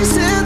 pieces